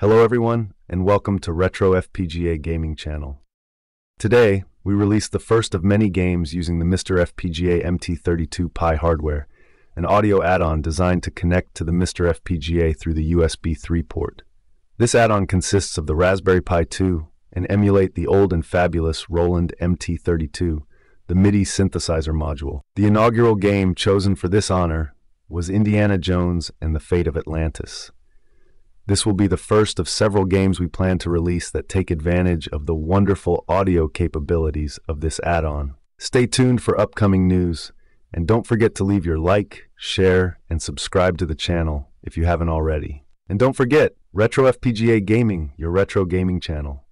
Hello everyone, and welcome to Retro FPGA Gaming Channel. Today, we release the first of many games using the Mister FPGA MT32 Pi hardware, an audio add-on designed to connect to the Mister FPGA through the USB 3 port. This add-on consists of the Raspberry Pi 2 and emulate the old and fabulous Roland MT32, the MIDI synthesizer module. The inaugural game chosen for this honor was Indiana Jones and the Fate of Atlantis. This will be the first of several games we plan to release that take advantage of the wonderful audio capabilities of this add-on. Stay tuned for upcoming news, and don't forget to leave your like, share, and subscribe to the channel if you haven't already. And don't forget, Retro FPGA Gaming, your retro gaming channel.